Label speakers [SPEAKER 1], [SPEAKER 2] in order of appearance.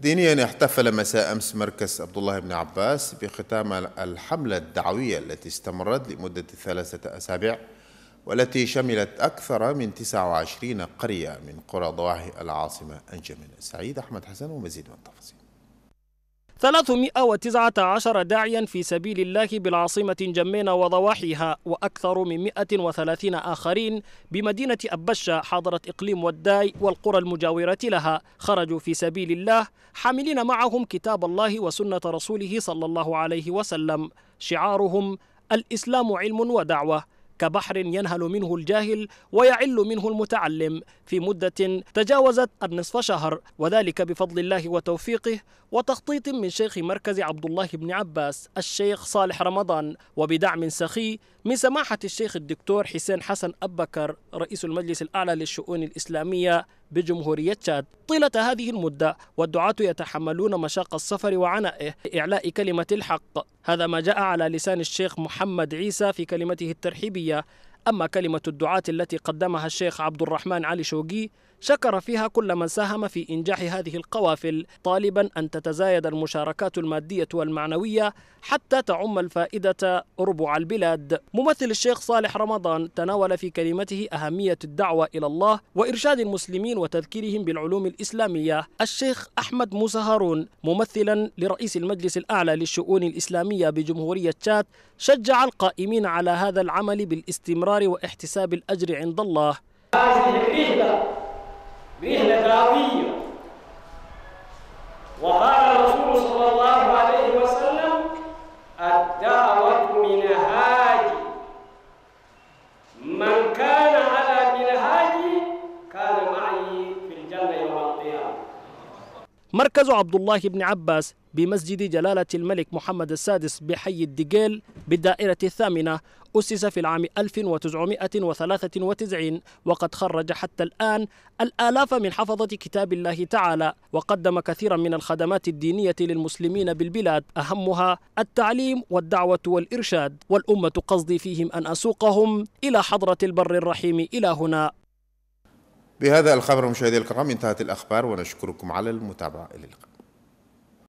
[SPEAKER 1] دينيا احتفل مساء أمس مركز عبد الله بن عباس بختام الحملة الدعوية التي استمرت لمدة ثلاثة أسابيع والتي شملت أكثر من 29 قرية من قرى ضواحي العاصمة أنجمن. سعيد أحمد حسن ومزيد من التفاصيل.
[SPEAKER 2] 319 داعيا في سبيل الله بالعاصمة جمينة وضواحيها وأكثر من 130 آخرين بمدينة أبشة حاضرة إقليم وداي والقرى المجاورة لها. خرجوا في سبيل الله حاملين معهم كتاب الله وسنة رسوله صلى الله عليه وسلم. شعارهم الإسلام علم ودعوة. كبحر ينهل منه الجاهل ويعل منه المتعلم. في مدة تجاوزت النصف شهر وذلك بفضل الله وتوفيقه وتخطيط من شيخ مركز عبد الله بن عباس الشيخ صالح رمضان. وبدعم سخي من سماحة الشيخ الدكتور حسين حسن أبكر رئيس المجلس الأعلى للشؤون الإسلامية بجمهورية تشاد. طيلة هذه المدة والدعاة يتحملون مشاق السفر وعنائه إعلاء كلمة الحق. هذا ما جاء على لسان الشيخ محمد عيسى في كلمته الترحيبية. أما كلمة الدعاة التي قدمها الشيخ عبد الرحمن علي شوقي شكر فيها كل من ساهم في إنجاح هذه القوافل طالبا أن تتزايد المشاركات المادية والمعنوية حتى تعم الفائدة ربع البلاد. ممثل الشيخ صالح رمضان تناول في كلمته أهمية الدعوة إلى الله وإرشاد المسلمين وتذكيرهم بالعلوم الإسلامية. الشيخ أحمد موسى هارون ممثلا لرئيس المجلس الأعلى للشؤون الإسلامية بجمهورية تشاد شجع القائمين على هذا العمل بالاستمرار واحتساب الأجر عند الله.
[SPEAKER 3] رحلة دعوية وقال الرسول صلى الله عليه وسلم الدعوة منهاج من كان على منهاجي كان معي في الجنة يوم القيامة.
[SPEAKER 2] مركز عبد الله بن عباس بمسجد جلالة الملك محمد السادس بحي الدقيل بالدائرة الثامنة أسس في العام 1993 وقد خرج حتى الآن الآلاف من حفظة كتاب الله تعالى وقدم كثيرا من الخدمات الدينية للمسلمين بالبلاد. أهمها التعليم والدعوة والإرشاد والأمة قصدي فيهم أن أسوقهم إلى حضرة البر الرحيم إلى هنا.
[SPEAKER 1] بهذا الخبر مشاهدي الكرام انتهت الأخبار ونشكركم على المتابعة. إلى اللقاء.